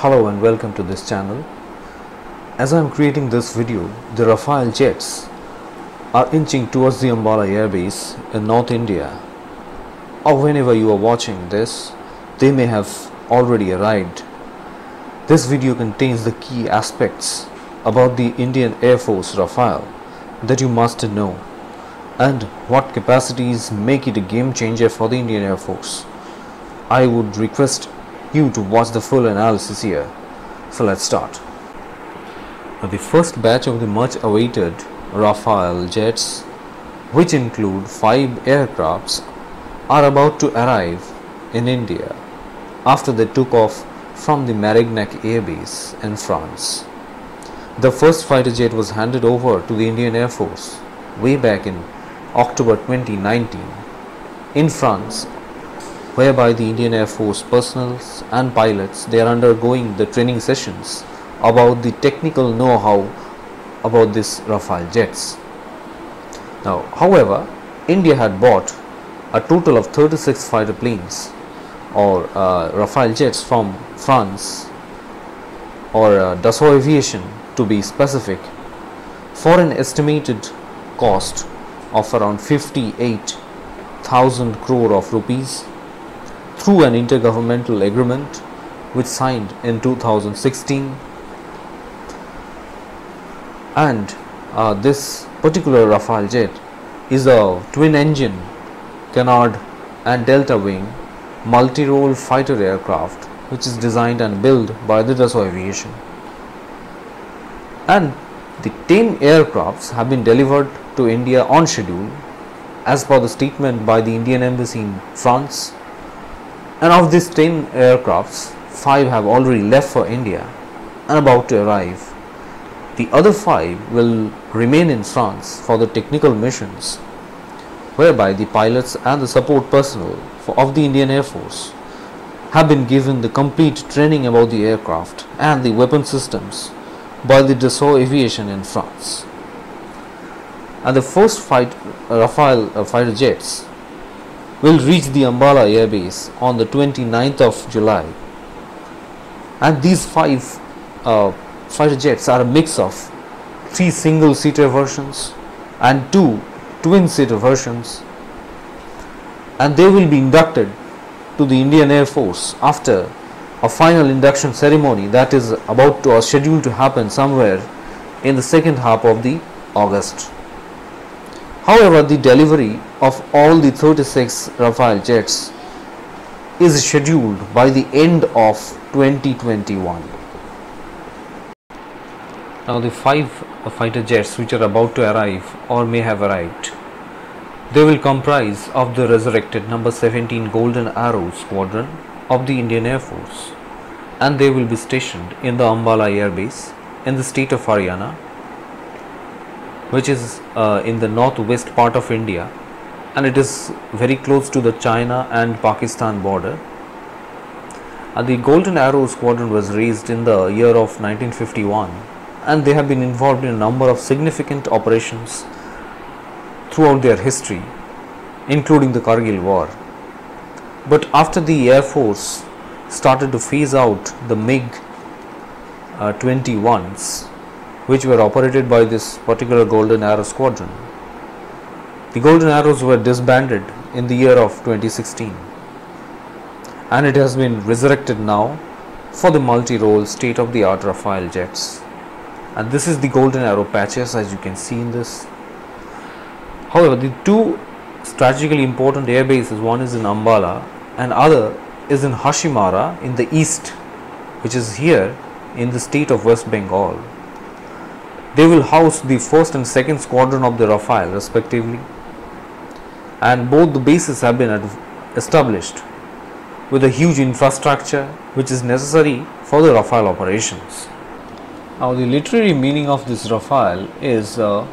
Hello and welcome to this channel. As I am creating this video, the Rafale jets are inching towards the Ambala airbase in North India. Or whenever you are watching this, they may have already arrived. This video contains the key aspects about the Indian Air Force Rafale that you must know and what capacities make it a game changer for the Indian Air Force. I would request you to watch the full analysis here. So let's start. Now, the first batch of the much awaited Rafale jets, which include five aircrafts, are about to arrive in India after they took off from the Mérignac Air Base in France. The first fighter jet was handed over to the Indian Air Force way back in October 2019 in France whereby the Indian Air Force personnel and pilots they are undergoing the training sessions about the technical know-how about this Rafale jets. Now, however, India had bought a total of 36 fighter planes or uh, Rafale jets from France or uh, Dassault Aviation to be specific for an estimated cost of around 58,000 crore of rupees through an intergovernmental agreement which signed in 2016 and uh, this particular Rafale jet is a twin engine canard and delta wing multi-role fighter aircraft which is designed and built by the Dassault Aviation. And the 10 aircrafts have been delivered to India on schedule as per the statement by the Indian Embassy in France and of these 10 aircrafts 5 have already left for India and about to arrive. The other 5 will remain in France for the technical missions whereby the pilots and the support personnel of the Indian Air Force have been given the complete training about the aircraft and the weapon systems by the Dassault Aviation in France. And the first fight, Rafale uh, fighter jets will reach the Ambala Air Base on the 29th of July. And these five uh, fighter jets are a mix of three single seater versions and two twin seater versions. And they will be inducted to the Indian Air Force after a final induction ceremony that is about to or scheduled to happen somewhere in the second half of the August. However, the delivery of all the 36 Rafale jets is scheduled by the end of 2021. Now the five fighter jets which are about to arrive or may have arrived they will comprise of the resurrected number 17 Golden Arrow Squadron of the Indian Air Force and they will be stationed in the Ambala Air Base in the state of Haryana which is uh, in the northwest part of India and it is very close to the China and Pakistan border. And the Golden Arrow Squadron was raised in the year of 1951 and they have been involved in a number of significant operations throughout their history including the Kargil war. But after the Air Force started to phase out the MiG uh, 21s which were operated by this particular Golden Arrow Squadron. The Golden Arrows were disbanded in the year of 2016 and it has been resurrected now for the multi-role state-of-the-art Rafale jets and this is the Golden Arrow patches as you can see in this. However, the two strategically important air bases one is in Ambala and other is in Hashimara in the east which is here in the state of West Bengal. They will house the first and second squadron of the Rafale respectively and both the bases have been established with a huge infrastructure which is necessary for the Rafale operations. Now the literary meaning of this Rafale is a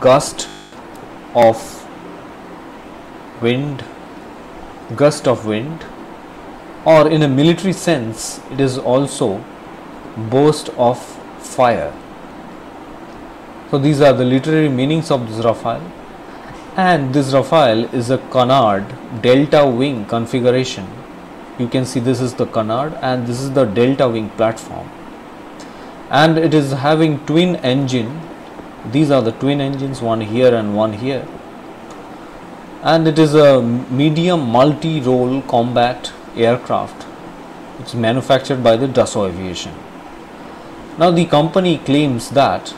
gust of wind, gust of wind or in a military sense it is also burst of fire. So these are the literary meanings of this Rafale and this Rafale is a canard delta wing configuration. You can see this is the canard and this is the delta wing platform. And it is having twin engine. These are the twin engines one here and one here. And it is a medium multi-role combat aircraft. It's manufactured by the Dassault Aviation. Now the company claims that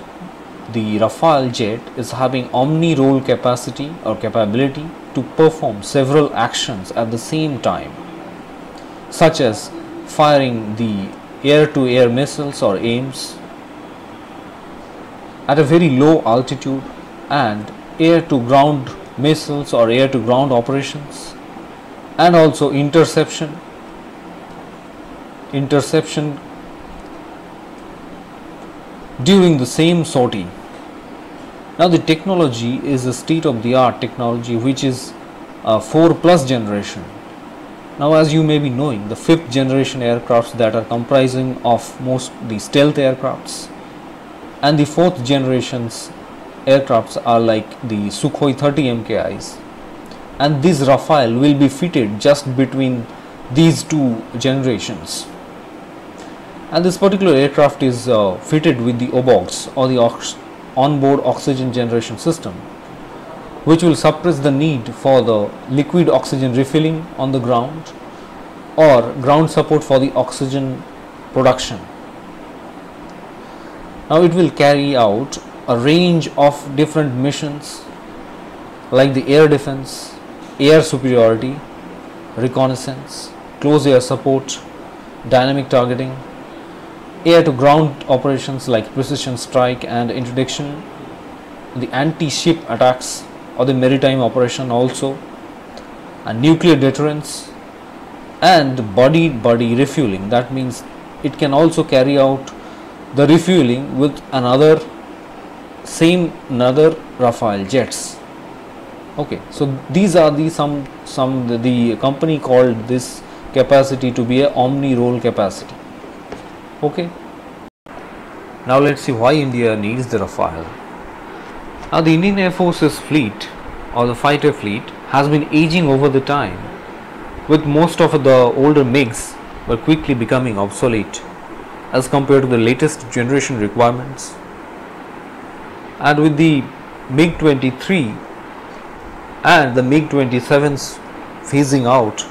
the Rafale jet is having omni-role capacity or capability to perform several actions at the same time such as firing the air-to-air missiles or AIMs at a very low altitude and air-to-ground missiles or air-to-ground operations and also interception interception during the same sortie. Now the technology is a state-of-the-art technology which is a 4 plus generation. Now as you may be knowing the fifth generation aircrafts that are comprising of most the stealth aircrafts and the fourth generations aircrafts are like the Sukhoi 30 MKIs and this Rafale will be fitted just between these two generations. And this particular aircraft is uh, fitted with the OBOGS or the ox onboard oxygen generation system which will suppress the need for the liquid oxygen refilling on the ground or ground support for the oxygen production. Now it will carry out a range of different missions like the air defense, air superiority, reconnaissance, close air support, dynamic targeting, air to ground operations like precision strike and interdiction, the anti ship attacks or the maritime operation also and nuclear deterrence and buddy buddy refueling. That means it can also carry out the refueling with another same another Rafale jets. Okay so these are the some some the, the company called this capacity to be a omni role capacity okay. Now let's see why India needs the Rafale. Now the Indian Air Force's fleet or the fighter fleet has been aging over the time with most of the older MiGs were quickly becoming obsolete as compared to the latest generation requirements. And with the MiG-23 and the MiG-27s phasing out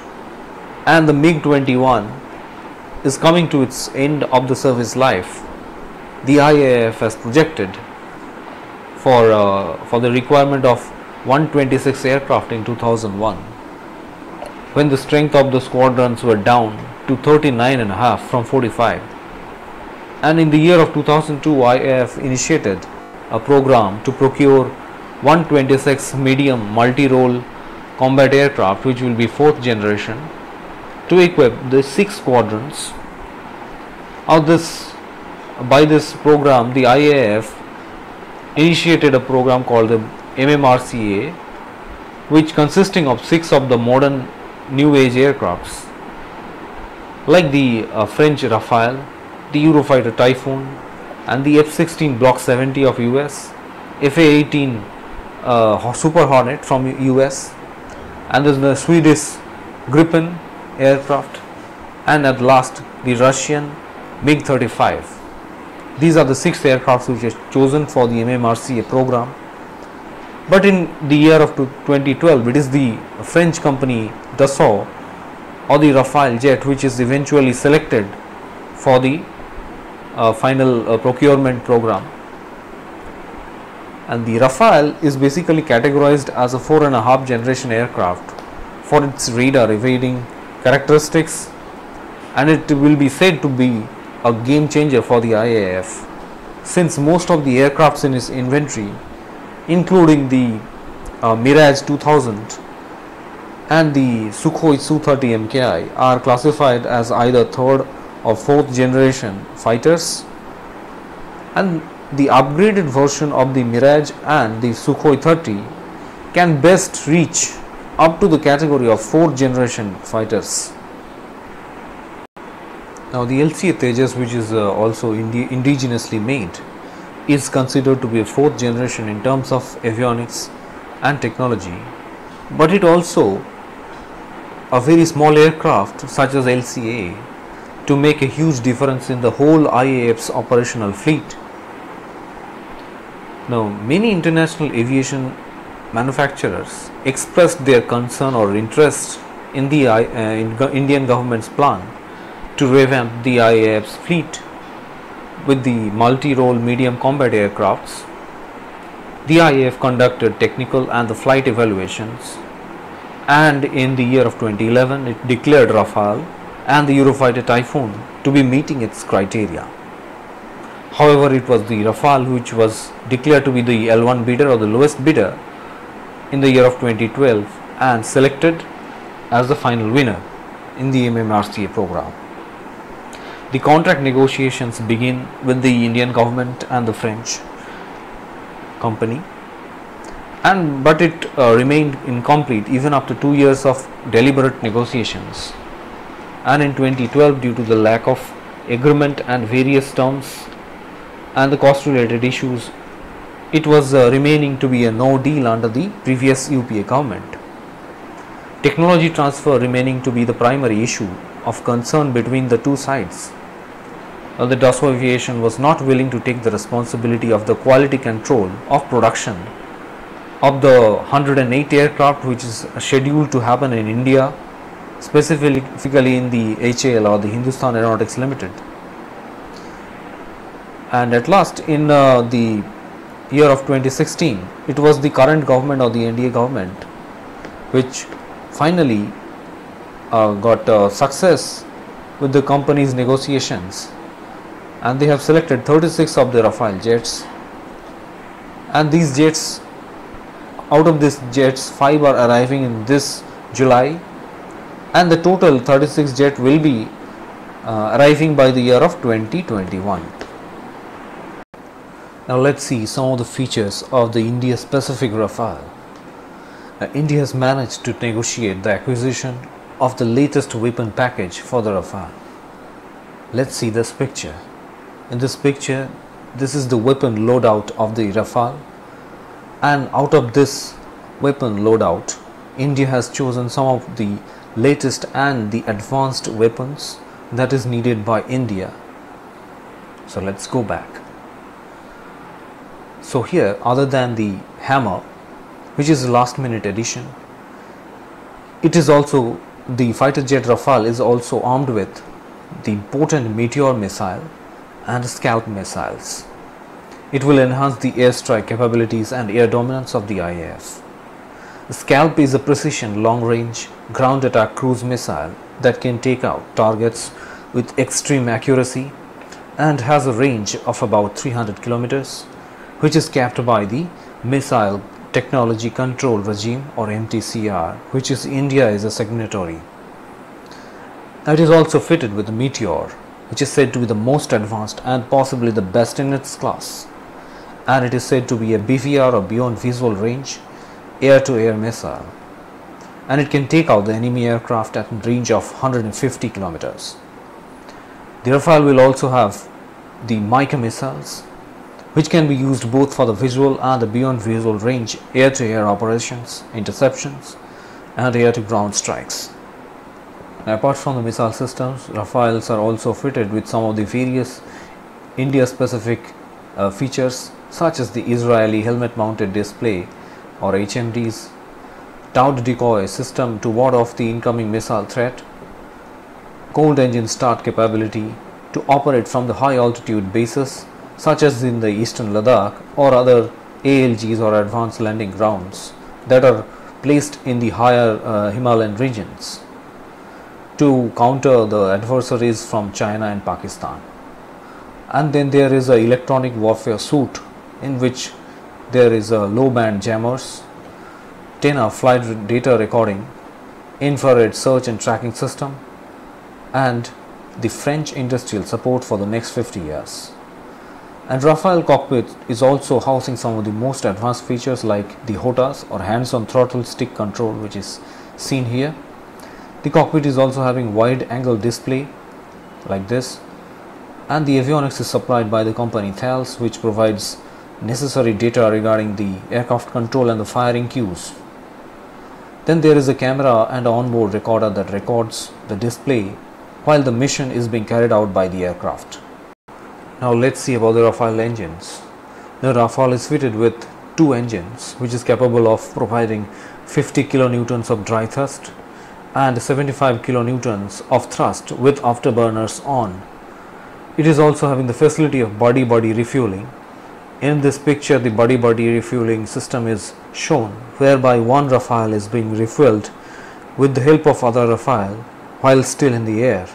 and the MiG-21 is coming to its end of the service life the IAF has projected for uh, for the requirement of 126 aircraft in 2001 when the strength of the squadrons were down to 39 and a half from 45 and in the year of 2002 IAF initiated a program to procure 126 medium multi-role combat aircraft which will be fourth generation to equip the six squadrons of this by this program the IAF initiated a program called the MMRCA which consisting of six of the modern new age aircrafts like the uh, French Rafale, the Eurofighter Typhoon and the F-16 Block 70 of US, FA-18 uh, Super Hornet from US and the Swedish Gripen aircraft and at last the Russian MiG-35 these are the six aircraft which are chosen for the MMRCA program. But in the year of 2012, it is the French company Dassault or the Rafale jet which is eventually selected for the uh, final uh, procurement program. And the Rafale is basically categorized as a four and a half generation aircraft for its radar evading characteristics and it will be said to be a game changer for the IAF since most of the aircrafts in its inventory including the uh, Mirage 2000 and the Sukhoi Su-30 MKI are classified as either third or fourth generation fighters. And the upgraded version of the Mirage and the Sukhoi 30 can best reach up to the category of fourth generation fighters. Now the LCA Tejas which is uh, also indi indigenously made is considered to be a fourth generation in terms of avionics and technology but it also a very small aircraft such as LCA to make a huge difference in the whole IAF's operational fleet. Now, many international aviation manufacturers expressed their concern or interest in the uh, in Indian government's plan to revamp the IAF's fleet with the multi-role medium combat aircrafts. The IAF conducted technical and the flight evaluations and in the year of 2011 it declared Rafale and the Eurofighter Typhoon to be meeting its criteria. However, it was the Rafale which was declared to be the L1 bidder or the lowest bidder in the year of 2012 and selected as the final winner in the MMRCA program. The contract negotiations begin with the Indian government and the French company and but it uh, remained incomplete even after 2 years of deliberate negotiations and in 2012 due to the lack of agreement and various terms and the cost related issues it was uh, remaining to be a no deal under the previous UPA government. Technology transfer remaining to be the primary issue of concern between the two sides. Uh, the Dassault Aviation was not willing to take the responsibility of the quality control of production of the 108 aircraft which is scheduled to happen in India specifically in the HAL or the Hindustan Aeronautics Limited. And at last in uh, the year of 2016 it was the current government or the NDA government which finally uh, got uh, success with the company's negotiations. And they have selected 36 of the Rafale jets. And these jets out of these jets 5 are arriving in this July. And the total 36 jet will be uh, arriving by the year of 2021. Now let's see some of the features of the India specific Rafale. Uh, India has managed to negotiate the acquisition of the latest weapon package for the Rafale. Let's see this picture. In this picture, this is the weapon loadout of the Rafale and out of this weapon loadout, India has chosen some of the latest and the advanced weapons that is needed by India. So let's go back. So here other than the hammer which is a last minute addition it is also the fighter jet Rafale is also armed with the potent Meteor missile and Scalp missiles. It will enhance the airstrike capabilities and air dominance of the IAF. Scalp is a precision long range ground attack cruise missile that can take out targets with extreme accuracy and has a range of about 300 kilometers which is capped by the Missile Technology Control Regime or MTCR which is India is a signatory. It is also fitted with the Meteor which is said to be the most advanced and possibly the best in its class and it is said to be a BVR or beyond visual range air-to-air missile and it can take out the enemy aircraft at a range of 150 kilometers. The Rafale will also have the Mica missiles which can be used both for the visual and the beyond visual range air-to-air operations, interceptions and air-to-ground strikes. Apart from the missile systems, Rafales are also fitted with some of the various India-specific uh, features such as the Israeli helmet-mounted display or HMDs, towed decoy system to ward off the incoming missile threat, cold engine start capability to operate from the high altitude bases such as in the eastern Ladakh or other ALGs or advanced landing grounds that are placed in the higher uh, Himalayan regions to counter the adversaries from China and Pakistan. And then there is a electronic warfare suit in which there is a low band jammers, TENA flight data recording, infrared search and tracking system, and the French industrial support for the next 50 years. And Rafale cockpit is also housing some of the most advanced features like the HOTAS or hands on throttle stick control, which is seen here. The cockpit is also having wide angle display like this, and the avionics is supplied by the company Thales, which provides necessary data regarding the aircraft control and the firing cues. Then there is a camera and onboard recorder that records the display while the mission is being carried out by the aircraft. Now let's see about the Rafale engines. The Rafale is fitted with two engines which is capable of providing 50 kilonewtons of dry thrust and 75 kilonewtons of thrust with afterburners on. It is also having the facility of buddy buddy refueling. In this picture the buddy buddy refueling system is shown whereby one Rafale is being refueled with the help of other Rafale while still in the air.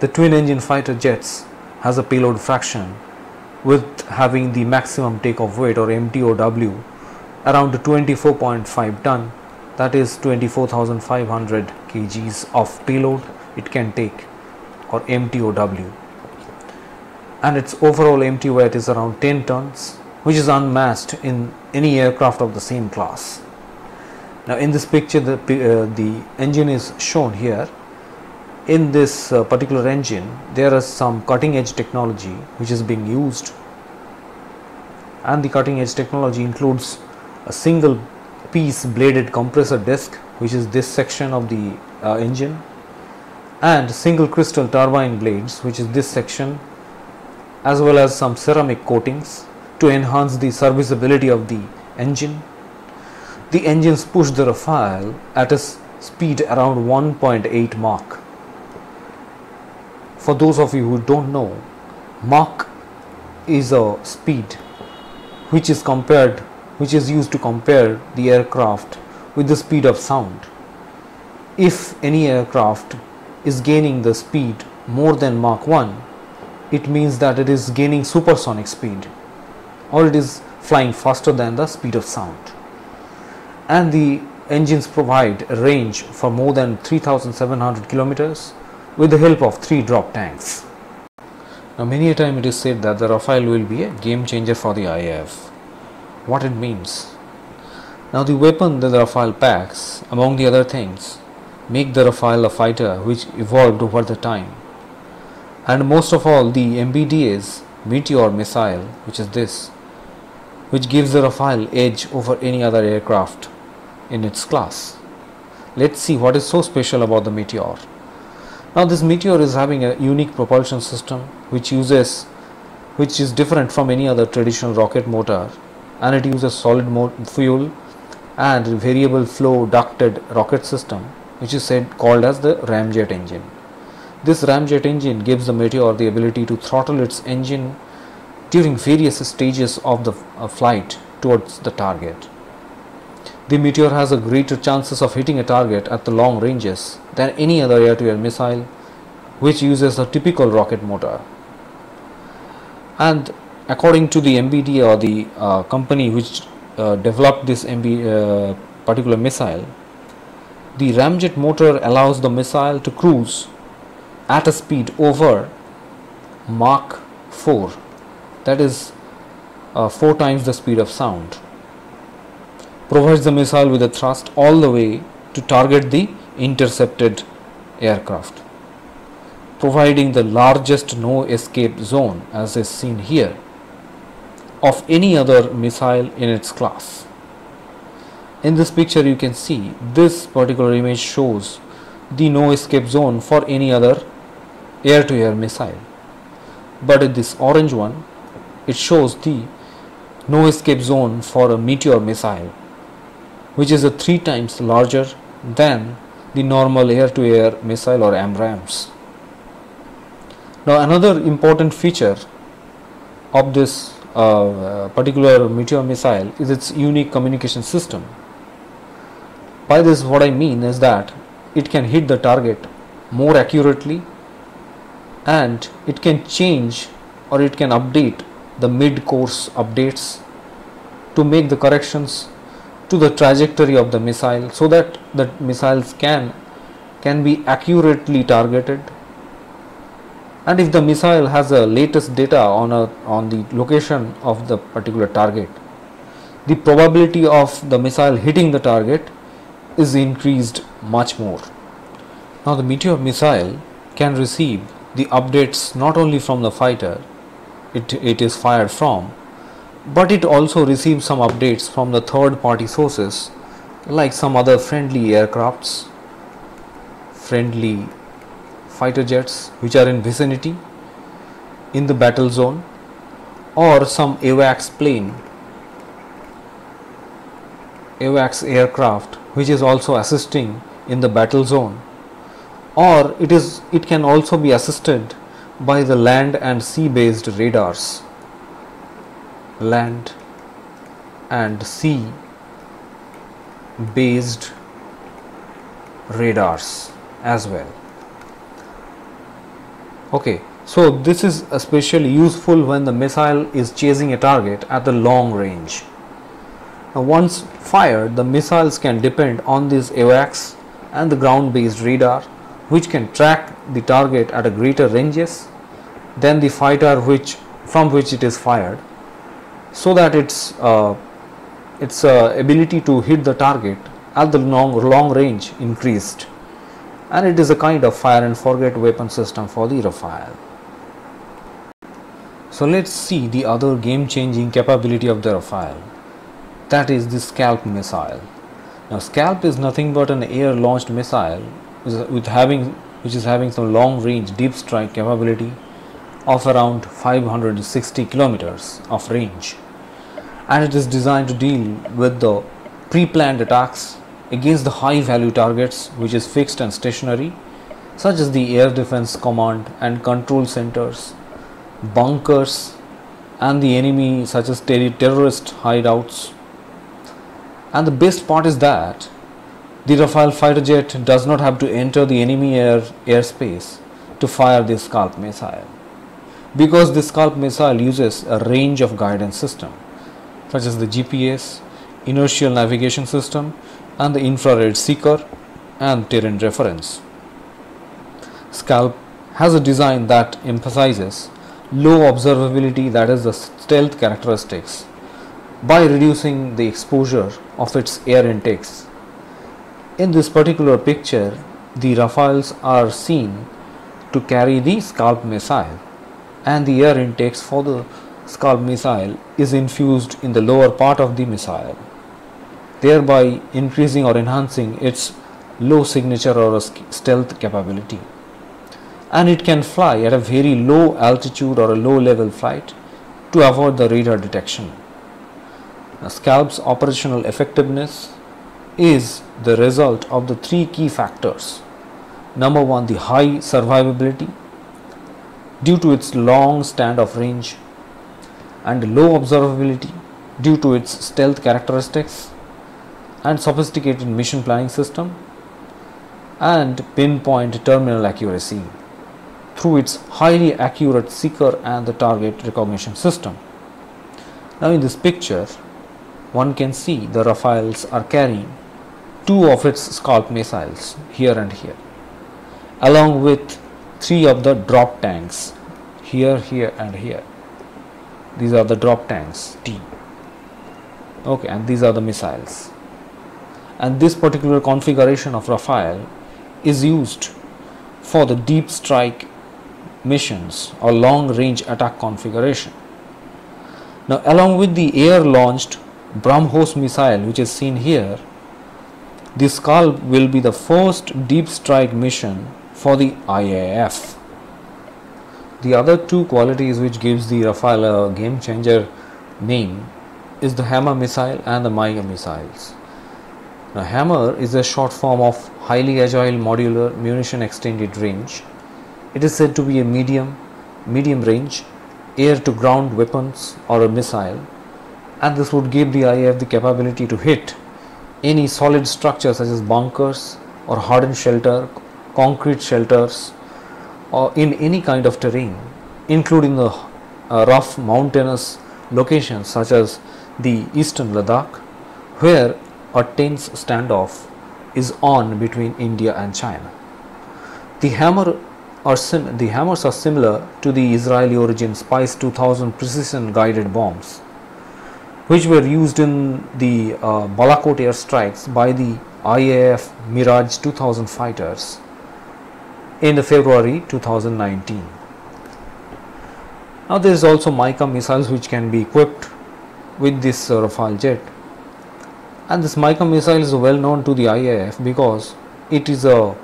The twin engine fighter jets has a payload fraction with having the maximum takeoff weight or MTOW around 24.5 ton that is 24,500 kgs of payload it can take or MTOW and its overall empty weight is around 10 tons which is unmatched in any aircraft of the same class. Now in this picture the, uh, the engine is shown here. In this uh, particular engine there is some cutting edge technology which is being used and the cutting edge technology includes a single piece bladed compressor disc which is this section of the uh, engine and single crystal turbine blades which is this section as well as some ceramic coatings to enhance the serviceability of the engine. The engines push the Rafale at a speed around 1.8 Mach. For those of you who don't know, Mach is a speed which is compared which is used to compare the aircraft with the speed of sound. If any aircraft is gaining the speed more than Mach 1, it means that it is gaining supersonic speed or it is flying faster than the speed of sound. And the engines provide a range for more than 3700 kilometers with the help of three drop tanks. Now many a time it is said that the Rafale will be a game changer for the IAF what it means. Now the weapon that the Rafale packs, among the other things, make the Rafale a fighter which evolved over the time. And most of all the MBDA's Meteor missile, which is this, which gives the Rafale edge over any other aircraft in its class. Let's see what is so special about the Meteor. Now this Meteor is having a unique propulsion system which uses which is different from any other traditional rocket motor and it uses solid fuel and variable flow ducted rocket system which is said called as the ramjet engine. This ramjet engine gives the Meteor the ability to throttle its engine during various stages of the uh, flight towards the target. The Meteor has a greater chances of hitting a target at the long ranges than any other air-to-air missile which uses a typical rocket motor. And according to the MBD or the uh, company which uh, developed this MB uh, particular missile, the ramjet motor allows the missile to cruise at a speed over Mach 4 that is uh, 4 times the speed of sound provides the missile with a thrust all the way to target the intercepted aircraft providing the largest no escape zone as is seen here of any other missile in its class. In this picture you can see this particular image shows the no escape zone for any other air to air missile. But in this orange one it shows the no escape zone for a meteor missile which is a three times larger than the normal air to air missile or AMRAAMs. Now another important feature of this uh, particular meteor missile is its unique communication system. By this what I mean is that it can hit the target more accurately and it can change or it can update the mid course updates to make the corrections to the trajectory of the missile so that the missiles can can be accurately targeted. And if the missile has the latest data on a on the location of the particular target the probability of the missile hitting the target is increased much more. Now the meteor missile can receive the updates not only from the fighter it, it is fired from but it also receives some updates from the third party sources like some other friendly aircrafts, friendly fighter jets which are in vicinity in the battle zone or some AWACS plane AWACS aircraft which is also assisting in the battle zone. Or it is it can also be assisted by the land and sea based radars land and sea based radars as well. Okay so this is especially useful when the missile is chasing a target at the long range. Now once fired the missiles can depend on these AWACS and the ground based radar which can track the target at a greater ranges than the fighter which from which it is fired so that its uh, its uh, ability to hit the target at the long long range increased and it is a kind of fire and forget weapon system for the Rafale. So let's see the other game changing capability of the Rafale that is the Scalp missile. Now Scalp is nothing but an air launched missile with having which is having some long range deep strike capability of around 560 kilometers of range. And it is designed to deal with the pre-planned attacks against the high value targets which is fixed and stationary such as the air defense command and control centers bunkers and the enemy such as ter terrorist hideouts. And the best part is that the Rafale fighter jet does not have to enter the enemy air airspace to fire the Scalp missile because the Scalp missile uses a range of guidance system such as the GPS, inertial navigation system and the infrared seeker and terrain reference. Scalp has a design that emphasizes low observability that is the stealth characteristics by reducing the exposure of its air intakes. In this particular picture, the Rafales are seen to carry the Scalp missile and the air intakes for the Scalp missile is infused in the lower part of the missile, thereby increasing or enhancing its low signature or stealth capability. And it can fly at a very low altitude or a low level flight to avoid the radar detection. Now, Scalp's operational effectiveness is the result of the three key factors. Number one, the high survivability due to its long standoff range and low observability due to its stealth characteristics and sophisticated mission planning system and pinpoint terminal accuracy through its highly accurate seeker and the target recognition system. Now in this picture one can see the Rafales are carrying two of its scalp missiles here and here along with three of the drop tanks. Here here and here. These are the drop tanks. T. Okay and these are the missiles. And this particular configuration of Rafale is used for the deep strike missions or long range attack configuration. Now along with the air launched BrahMos missile which is seen here this Scalp will be the first deep strike mission for the IAF the other two qualities which gives the Rafale a game changer name is the Hammer missile and the Maya missiles. Now Hammer is a short form of highly agile modular munition extended range. It is said to be a medium medium range air to ground weapons or a missile and this would give the IAF the capability to hit any solid structure such as bunkers or hardened shelter, concrete shelters or in any kind of terrain including the uh, rough mountainous locations such as the eastern Ladakh where a tense standoff is on between India and China. The hammer are sim- the hammers are similar to the Israeli origin Spice 2000 precision guided bombs which were used in the uh, Balakot airstrikes by the IAF Mirage 2000 fighters in February 2019. Now there is also Mica missiles which can be equipped with this uh, Rafale jet. And this Mica missile is well known to the IAF because it is a,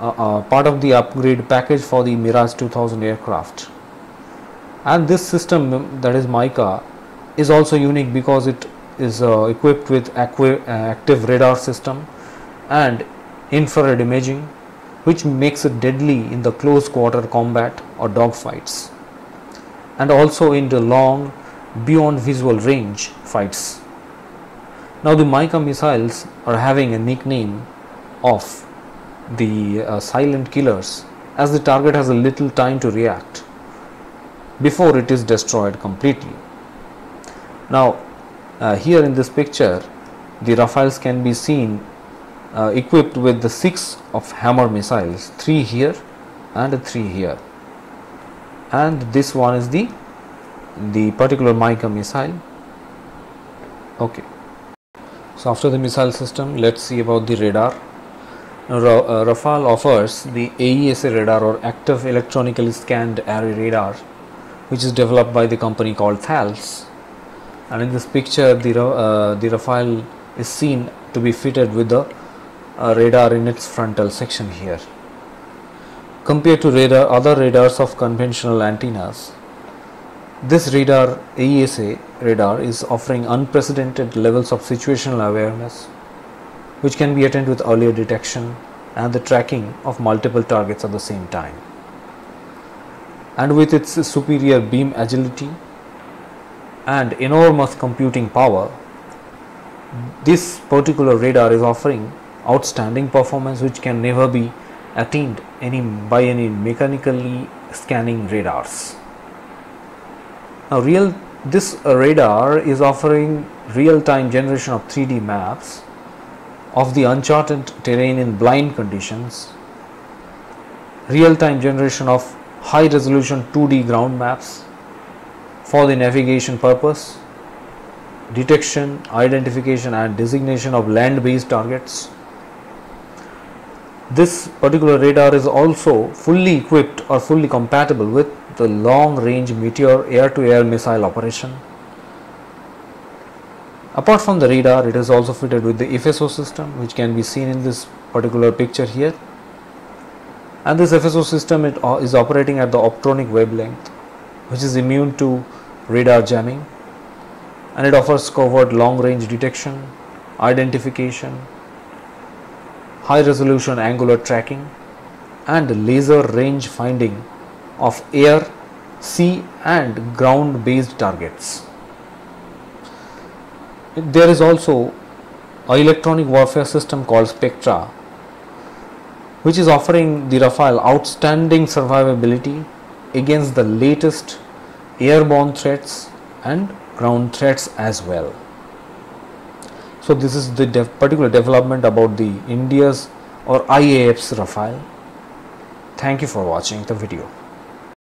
a, a part of the upgrade package for the Mirage 2000 aircraft. And this system that is Mica is also unique because it is uh, equipped with uh, active radar system and infrared imaging which makes it deadly in the close quarter combat or dogfights and also in the long beyond visual range fights. Now the Mica missiles are having a nickname of the uh, silent killers as the target has a little time to react before it is destroyed completely. Now uh, here in this picture the Rafales can be seen uh, equipped with the 6 of hammer missiles 3 here and 3 here. And this one is the the particular Mica missile. Okay. So after the missile system let's see about the radar. Now, uh, Rafale offers the AESA radar or active electronically scanned array radar which is developed by the company called Thales. And in this picture the, uh, the Rafale is seen to be fitted with the radar in its frontal section here. Compared to radar, other radars of conventional antennas, this radar AESA radar is offering unprecedented levels of situational awareness which can be attained with earlier detection and the tracking of multiple targets at the same time. And with its superior beam agility and enormous computing power, this particular radar is offering outstanding performance which can never be attained any by any mechanically scanning radars. Now real this radar is offering real-time generation of 3D maps of the uncharted terrain in blind conditions, real-time generation of high resolution 2D ground maps for the navigation purpose, detection, identification and designation of land-based targets, this particular radar is also fully equipped or fully compatible with the long range Meteor air to air missile operation. Apart from the radar, it is also fitted with the FSO system which can be seen in this particular picture here. And this FSO system it uh, is operating at the optronic wavelength which is immune to radar jamming and it offers covert long range detection, identification, high resolution angular tracking and laser range finding of air, sea and ground based targets. There is also a electronic warfare system called Spectra which is offering the Rafale outstanding survivability against the latest airborne threats and ground threats as well. So this is the particular development about the India's or IAF's Rafale. Thank you for watching the video.